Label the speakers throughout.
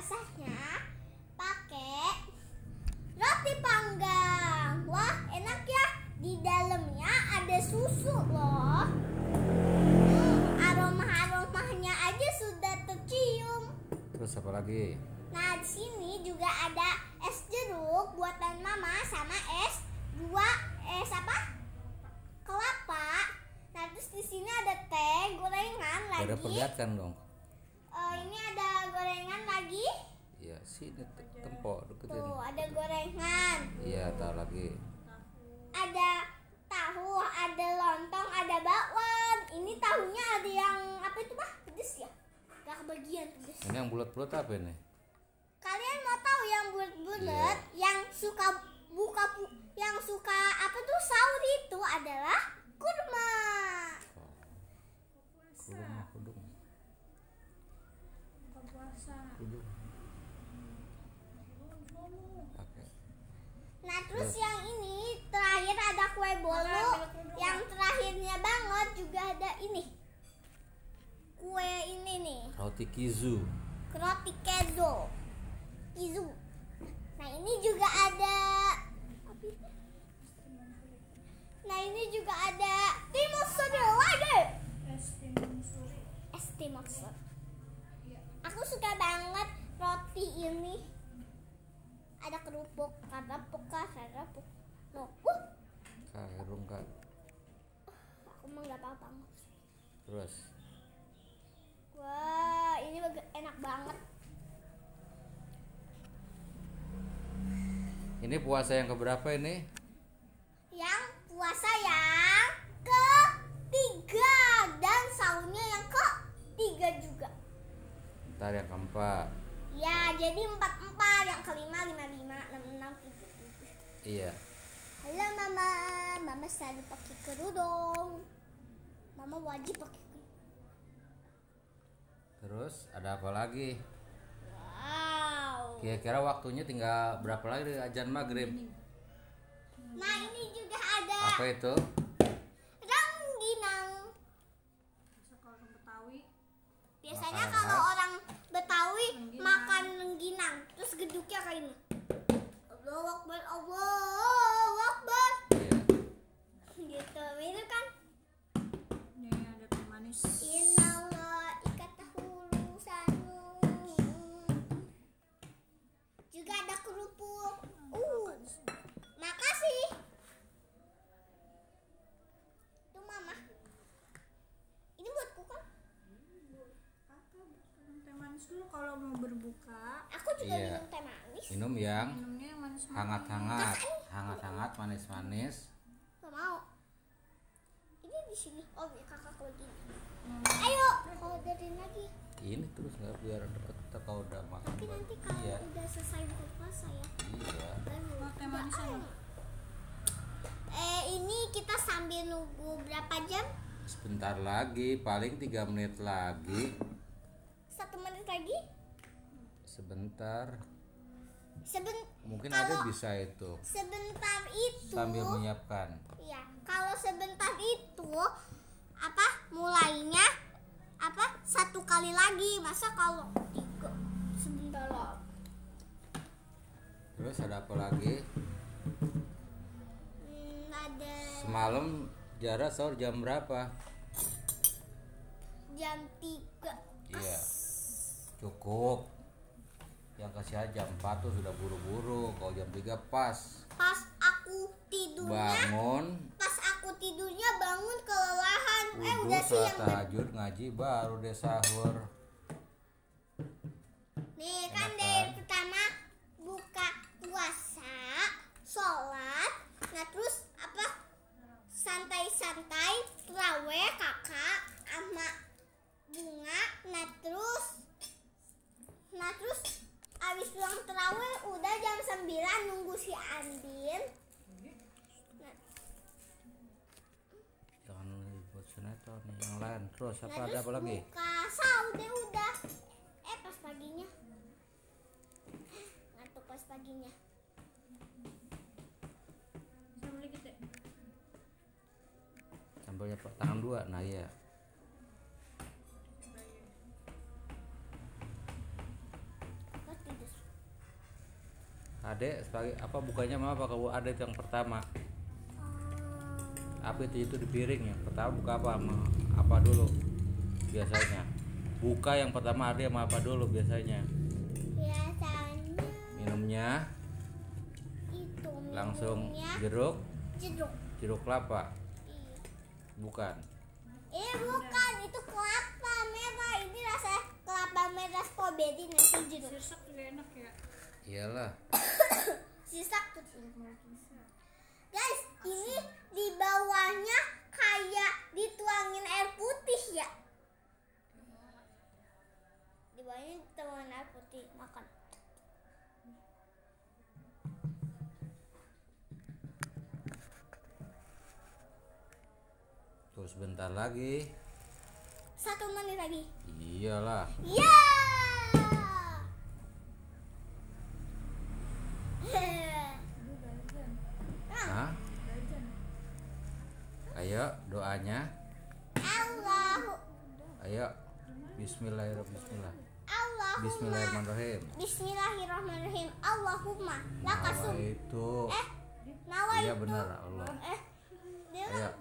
Speaker 1: masaknya pakai roti panggang. Wah, enak ya. Di dalamnya ada susu loh. Hmm, aroma-aromanya aja sudah tercium.
Speaker 2: Terus apa lagi?
Speaker 1: Nah, di sini juga ada es jeruk buatan mama sama es dua es apa? Kelapa. Nah, terus di sini ada teh, gorengan lagi.
Speaker 2: Udah perlihatkan dong.
Speaker 1: Ini ada gorengan lagi.
Speaker 2: Iya, sini te- tempo deketin.
Speaker 1: Tuh, ada gorengan.
Speaker 2: Iya, tahu lagi.
Speaker 1: Ada tahu, ada lontong, ada bakwan. Ini tahunya ada yang apa itu, Pak? Pedes ya? Gak kebagian pedes.
Speaker 2: Ini yang bulat-bulat apa ini?
Speaker 1: Kalian mau tahu yang bulat-bulat yang suka buka pu- yang suka apa tuh sahur itu adalah kurma.
Speaker 2: Kudung, kudung,
Speaker 3: Buka puasa.
Speaker 2: kudung. Pakai.
Speaker 1: Nah terus yang ini terakhir ada kue bolu, yang terakhirnya banget juga ada ini kue ini nih
Speaker 2: Roti kizu.
Speaker 1: roti kezo, kizu. Nah ini juga ada? Nah ini juga ada tiramisu lagi.
Speaker 3: Es timun suri.
Speaker 1: Es tiramisu.
Speaker 3: Iya.
Speaker 1: Aku suka banget roti ini. Ada kerupuk, kerupuk, kerupuk. Loh, uh,
Speaker 2: Kairung kak.
Speaker 1: aku mah nggak apa-apa.
Speaker 2: Terus.
Speaker 1: Wah, ini enak banget.
Speaker 2: Ini puasa yang keberapa ini?
Speaker 1: Yang puasa yang ketiga dan sahurnya yang ketiga juga.
Speaker 2: Ntar yang keempat.
Speaker 1: Ya, jadi empat empat, yang kelima lima lima, enam enam, tujuh tujuh.
Speaker 2: Iya.
Speaker 1: Halo mama, mama selalu pakai kerudung. Mama wajib pakai.
Speaker 2: Terus ada apa lagi?
Speaker 1: Wow.
Speaker 2: Kira-kira waktunya tinggal berapa lagi dari ajan maghrib?
Speaker 1: Nah ini juga ada
Speaker 2: Apa itu?
Speaker 3: Betawi.
Speaker 1: Biasanya
Speaker 2: Makanan
Speaker 1: kalau
Speaker 2: khas.
Speaker 1: orang Betawi
Speaker 3: Rengginang.
Speaker 1: makan rengginang, terus geduknya kayak ini. Allahu Akbar, Allahu Akbar.
Speaker 2: Iya.
Speaker 1: Gitu, itu kan
Speaker 3: Ini ada teh manis.
Speaker 1: Inallah ikatahulu sanu. Juga ada kerupuk. Uh, makasih. Tuh mama. Ini buatku kan?
Speaker 3: Apa? Minum teh manis dulu kalau mau berbuka.
Speaker 1: Aku juga
Speaker 2: Iya.
Speaker 1: minum teh manis.
Speaker 2: Minum yang hangat-hangat, hangat-hangat, manis-manis.
Speaker 1: Gak mau. Ini di sini. Oh, kakak begini.
Speaker 3: Hmm.
Speaker 1: Ayo, orderin lagi.
Speaker 2: Ini terus nggak biar deket kalau udah makan.
Speaker 1: Tapi nanti kalau
Speaker 2: Iya.
Speaker 1: udah selesai buka puasa ya.
Speaker 2: Iya.
Speaker 1: Nggak
Speaker 3: manis apa?
Speaker 1: Eh ini kita sambil nunggu berapa jam?
Speaker 2: Sebentar lagi, paling tiga menit lagi.
Speaker 1: Satu menit lagi?
Speaker 2: Sebentar.
Speaker 1: Seben
Speaker 2: Mungkin
Speaker 1: Kalau-
Speaker 2: ada bisa itu
Speaker 1: sebentar itu.
Speaker 2: sambil menyiapkan.
Speaker 1: Iya, kalau sebentar itu apa mulainya apa satu kali lagi masa kalau tiga sebentar lagi
Speaker 2: Terus ada apa lagi?
Speaker 1: hmm, ada
Speaker 2: Semalam jarak sahur jam berapa?
Speaker 1: jam tiga
Speaker 2: Iya. Cukup. Yang kasih aja jam 4 tuh sudah buru-buru. Kalau jam 3 pas.
Speaker 1: pas aku tidurnya
Speaker 2: Bangun,
Speaker 1: pas aku tidurnya bangun kelelahan eh udah
Speaker 2: sholat
Speaker 1: siang
Speaker 2: tahajud, ngaji, baru deh sahur.
Speaker 1: nih kan
Speaker 2: Enak
Speaker 1: dari
Speaker 2: kan?
Speaker 1: pertama buka puasa sholat nah terus apa santai-santai teraweh kakak sama bunga nah terus nah terus abis pulang teraweh udah jam 9 nunggu si Andin nah,
Speaker 2: Jangan sinetron nih, yang lain. Terus apa
Speaker 1: nah
Speaker 2: ada apa lagi?
Speaker 1: buka saude udah eh pas paginya ngantuk pas paginya.
Speaker 2: Sambalnya Pak, tangan dua. Nah iya. adek sebagai apa bukanya apa kalau adek yang pertama apa itu? Itu di piring yang pertama buka apa sama apa dulu? Biasanya. Buka yang pertama adek sama apa dulu biasanya?
Speaker 1: Biasanya
Speaker 2: minumnya?
Speaker 1: Itu
Speaker 2: langsung
Speaker 1: minumnya
Speaker 2: jeruk?
Speaker 1: jeruk.
Speaker 2: Jeruk kelapa?
Speaker 1: Iya.
Speaker 2: bukan.
Speaker 1: Eh bukan, itu kelapa merah. Ini rasa kelapa merah strawberry nanti jeruk.
Speaker 3: Sirsak juga enak ya.
Speaker 2: iyalah.
Speaker 1: Sisak tuh. Guys, ini di bawahnya kayak dituangin air putih ya. Di bawahnya dituangin air putih. Makan.
Speaker 2: terus bentar lagi
Speaker 1: Satu menit lagi.
Speaker 2: iyalah
Speaker 1: Ya.
Speaker 3: Aduh
Speaker 2: ayo doanya.
Speaker 1: Allahu
Speaker 2: ayo Bismillahirrahmanirrahim.
Speaker 1: Allahumma
Speaker 2: Bismillahirrahmanirrahim.
Speaker 1: Bismillahirrahmanirrahim. Allahumma lakasum
Speaker 2: itu.
Speaker 1: Eh nawa
Speaker 2: iya benar Allah.
Speaker 1: Eh dia
Speaker 2: ayo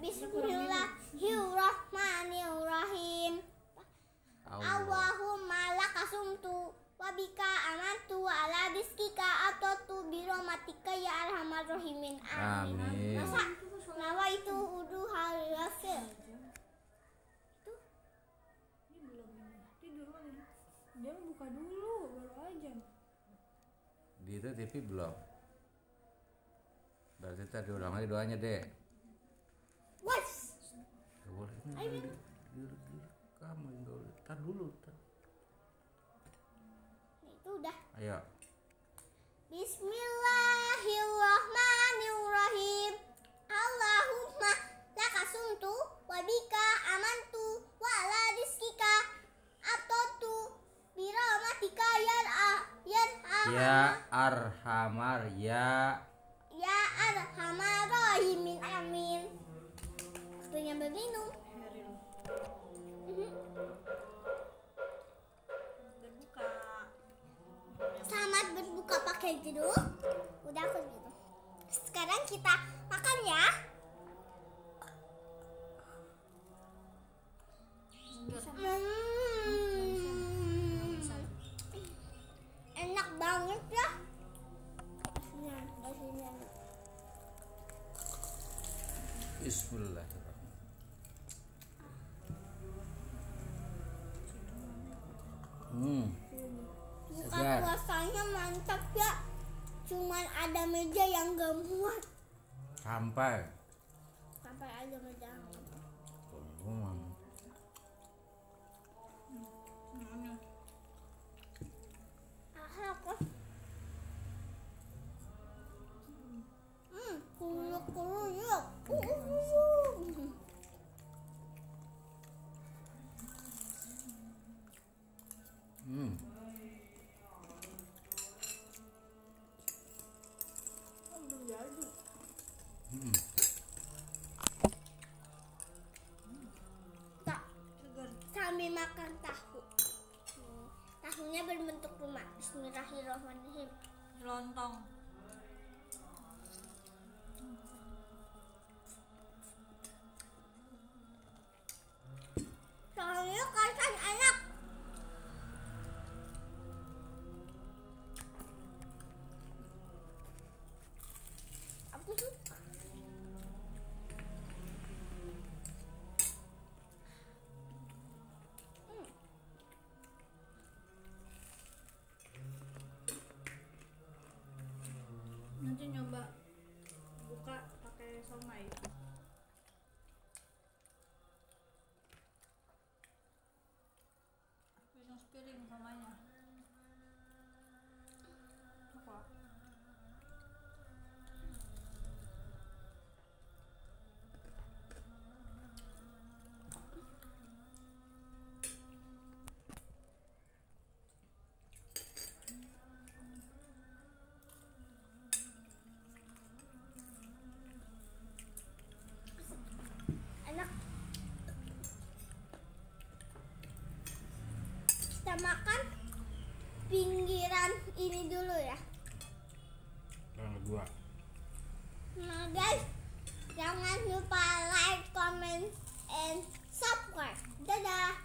Speaker 1: Bismillahirrahmanirrahim.
Speaker 2: Allah.
Speaker 1: Allahumma lakasumtu wabika amantu ala rizkika atatu biromatika ya arhamar rahimin amin
Speaker 2: amin
Speaker 1: masa nawa itu udu hal yasir
Speaker 3: Ini belum ini. Dia buka dulu baru aja.
Speaker 2: di itu TV belum berarti tadi ulang lagi doanya deh boleh di, di, kamu yang dulu tar dulu tar.
Speaker 1: Itu udah
Speaker 2: ayo
Speaker 1: Bismillahirrahmanirrahim. Allahumma lakasumtu wabika amantu wa ala rizkika atatu birahmatika ya ya
Speaker 2: ya arhamar ya
Speaker 1: ya arhamar rahimin amin. Waktunya berminum.
Speaker 3: Berbuka.
Speaker 1: Berbuka pakai jeruk. Udah aku minum. Sekarang kita makan ya. Hmm. Enak banget ya. Kasihnya.
Speaker 2: Bismillahirrahmanirrahim hmm
Speaker 1: Buka
Speaker 2: Segar.
Speaker 1: puasanya mantap ya. Cuman ada meja yang gak muat.
Speaker 2: sampai
Speaker 1: Sampai ada meja. Berbentuk rumah. Bismillahirrahmanirrahim.
Speaker 3: Lontong. kita makan pinggiran ini dulu ya. Karena
Speaker 1: kedua. nah guys jangan lupa like comment and subscribe. Dadah.